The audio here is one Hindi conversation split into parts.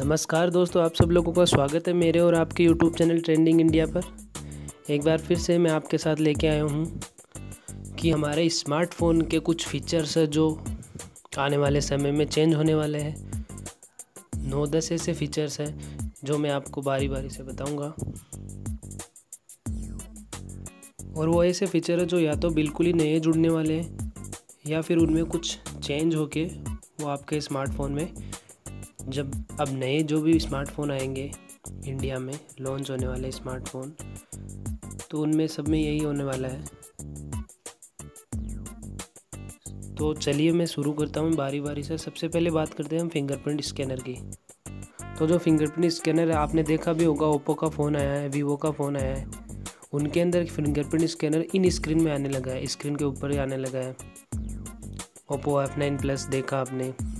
नमस्कार दोस्तों, आप सब लोगों का स्वागत है मेरे और आपके यूट्यूब चैनल ट्रेंडिंग इंडिया पर। एक बार फिर से मैं आपके साथ लेके आया हूँ कि हमारे स्मार्टफ़ोन के कुछ फीचर्स हैं जो आने वाले समय में चेंज होने वाले हैं। नौ दस ऐसे फीचर्स हैं जो मैं आपको बारी बारी से बताऊँगा। और वो ऐसे फीचर है जो या तो बिल्कुल ही नए जुड़ने वाले हैं या फिर उनमें कुछ चेंज होके वो आपके स्मार्टफ़ोन में जब अब नए जो भी स्मार्टफ़ोन आएँगे इंडिया में लॉन्च होने वाले स्मार्टफ़ोन तो उनमें सब में यही होने वाला है। तो चलिए मैं शुरू करता हूँ बारी बारी से। सबसे पहले बात करते हैं हम फिंगरप्रिंट स्कैनर की। तो जो फिंगरप्रिंट स्कैनर है, आपने देखा भी होगा ओप्पो का फ़ोन आया है वीवो का फ़ोन आया है। उनके अंदर फिंगरप्रिंट स्कैनर इन स्क्रीन में आने लगा है स्क्रीन के ऊपर ही आने लगा है। ओप्पो एफ़ नाइन प्लस देखा आपने।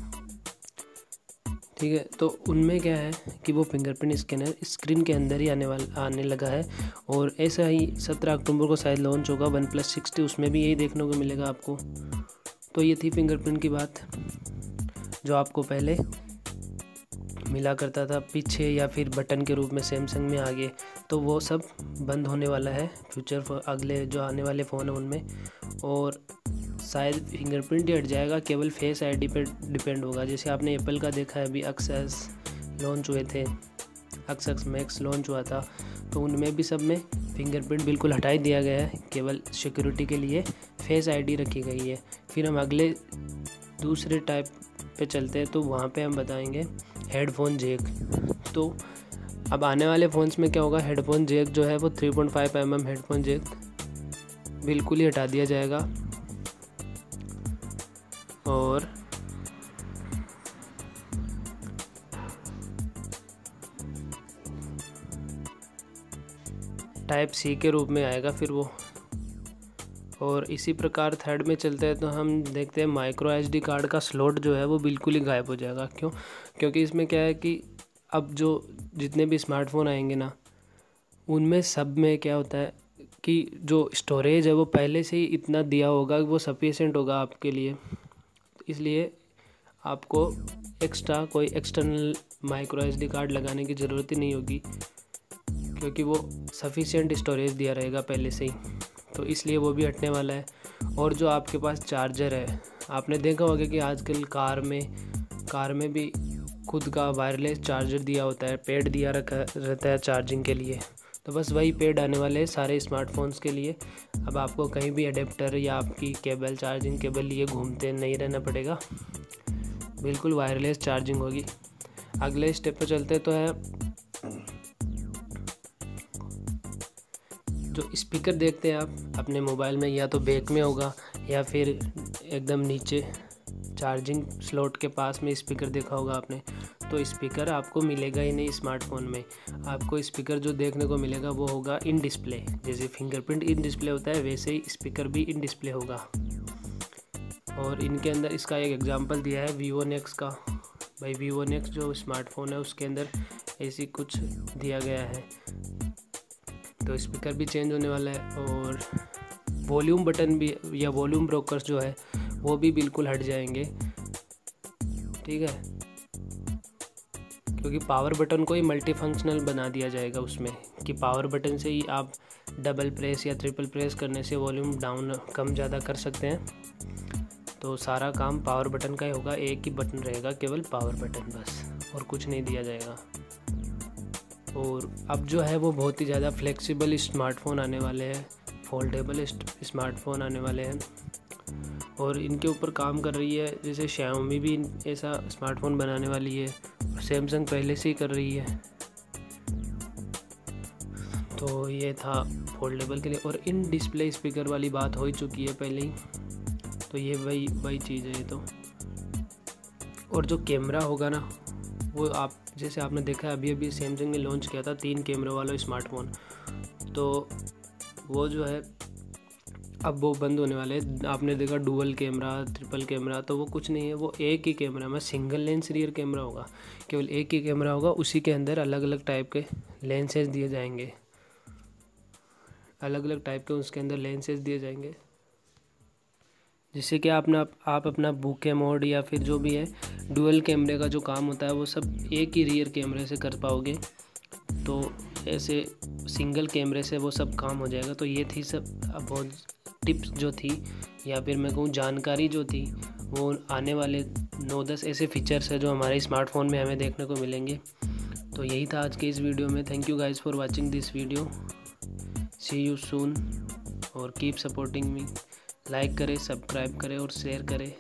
ठीक है? तो उनमें क्या है कि वो फिंगरप्रिंट स्कैनर स्क्रीन के अंदर ही आने वाला, आने लगा है और ऐसा ही सत्रह अक्टूबर को शायद लॉन्च होगा वन प्लस सिक्सटी उसमें भी यही देखने को मिलेगा आपको। तो ये थी फिंगरप्रिंट की बात, जो आपको पहले मिला करता था, पीछे या फिर बटन के रूप में सैमसंग में आगे। तो वो सब बंद होने वाला है फ्यूचर अगले, जो आने वाले फ़ोन हैं उनमें। और शायद फिंगरप्रिंट ही हट जाएगा, केवल फेस आईडी पे डिपेंड होगा। जैसे आपने एप्पल का देखा है, अभी अक्सेस लॉन्च हुए थे अक्सक्स मैक्स लॉन्च हुआ था तो उनमें भी सब में फिंगरप्रिंट बिल्कुल हटा ही दिया गया है। केवल सिक्योरिटी के लिए फेस आईडी रखी गई है। फिर हम अगले, दूसरे टाइप पे चलते हैं तो वहाँ पे हम बताएँगे हेडफोन जेक तो अब आने वाले फ़ोन्स में क्या होगा? हेडफोन जेक जो है वो 3.5 पॉइंट mm हेडफोन जेक बिल्कुल ही हटा दिया जाएगा। और टाइप सी के रूप में आएगा फिर वो। और इसी प्रकार थर्ड में चलते हैं तो हम देखते हैं माइक्रो एच डी कार्ड का स्लॉट जो है वो बिल्कुल ही गायब हो जाएगा। क्यों? क्योंकि इसमें क्या है कि अब जो जितने भी स्मार्टफ़ोन आएँगे ना, उनमें सब में क्या होता है कि जो स्टोरेज है वो पहले से ही इतना दिया होगा वो सफिशेंट होगा आपके लिए। इसलिए आपको एक्स्ट्रा कोई एक्सटर्नल माइक्रो एस कार्ड लगाने की ज़रूरत ही नहीं होगी, क्योंकि वो सफिशियंट स्टोरेज दिया रहेगा पहले से ही। तो इसलिए वो भी हटने वाला है। और जो आपके पास चार्जर है, आपने देखा होगा कि आजकल कार में कार में भी खुद का वायरलेस चार्जर दिया होता है पेड दिया रखा रहता है चार्जिंग के लिए। तो बस वही पेड आने वाले हैं सारे स्मार्टफोन्स के लिए। अब आपको कहीं भी अडेप्टर या आपकी केबल चार्जिंग केबल लिए घूमते नहीं रहना पड़ेगा। बिल्कुल वायरलेस चार्जिंग होगी। अगले स्टेप पर चलते तो है। जो स्पीकर देखते हैं आप, अपने मोबाइल में या तो बैक में होगा, या फिर एकदम नीचे चार्जिंग स्लॉट के पास में स्पीकर देखा होगा आपने। तो स्पीकर आपको मिलेगा ही नहीं स्मार्टफ़ोन में। आपको स्पीकर जो देखने को मिलेगा वो होगा इन डिस्प्ले। जैसे फिंगरप्रिंट इन डिस्प्ले होता है, वैसे ही स्पीकर भी इन डिस्प्ले होगा। और इनके अंदर इसका एक एग्जांपल दिया है वीवो नेक्स का। भाई वीवो नेक्स जो स्मार्टफ़ोन है, उसके अंदर ऐसी कुछ दिया गया है। तो स्पीकर भी चेंज होने वाला है और वॉल्यूम बटन भी या वॉल्यूम ब्रोकर्स जो है, वो भी बिल्कुल हट जाएँगे। ठीक है? क्योंकि पावर बटन को ही मल्टी फंक्शनल बना दिया जाएगा उसमें कि पावर बटन से ही आप डबल प्रेस या ट्रिपल प्रेस करने से वॉल्यूम डाउन कम ज़्यादा कर सकते हैं। तो सारा काम पावर बटन का ही होगा, एक ही बटन रहेगा, केवल पावर बटन बस, और कुछ नहीं दिया जाएगा। और अब जो है वो बहुत ही ज़्यादा फ्लेक्सिबल स्मार्टफ़ोन आने वाले हैं फोल्डेबल स्मार्टफ़ोन आने वाले हैं। और इनके ऊपर काम कर रही है, जैसे श्यामी भी ऐसा स्मार्टफ़ोन बनाने वाली है और सैमसंग पहले से ही कर रही है। तो ये था फोल्डेबल के लिए और इन डिस्प्ले स्पीकर वाली बात हो ही चुकी है पहले ही। तो ये वही वही चीज़ है ये तो। और जो कैमरा होगा ना, वो आप, जैसे आपने देखा अभी अभी सैमसंग ने लॉन्च किया था तीन कैमरे वाला स्मार्टफ़ोन तो वो जो है अब वो बंद होने वाले हैं। आपने देखा डुअल कैमरा, ट्रिपल कैमरा तो वो कुछ नहीं है। वो एक ही कैमरा में, सिंगल लेंस रियर कैमरा होगा। केवल एक ही कैमरा होगा, उसी के अंदर अलग अलग टाइप के लेंसेज दिए जाएँगे। अलग अलग टाइप के उसके अंदर लेंसेज दिए जाएँगे। जिससे कि आपने आप अपना बुके मोड या फिर जो भी है, डुअल कैमरे का जो काम होता है, वो सब एक ही रियर कैमरे से कर पाओगे। तो ऐसे सिंगल कैमरे से वो सब काम हो जाएगा। तो ये थी सब बहुत टिप्स जो थी या फिर मैं कहूँ जानकारी जो थी, वो आने वाले नौ दस ऐसे फीचर्स है जो हमारे स्मार्टफ़ोन में हमें देखने को मिलेंगे। तो यही था आज के इस वीडियो में। Thank you guys for watching this video see you soon और कीप सपोर्टिंग मी लाइक करें सब्सक्राइब करें और शेयर करें।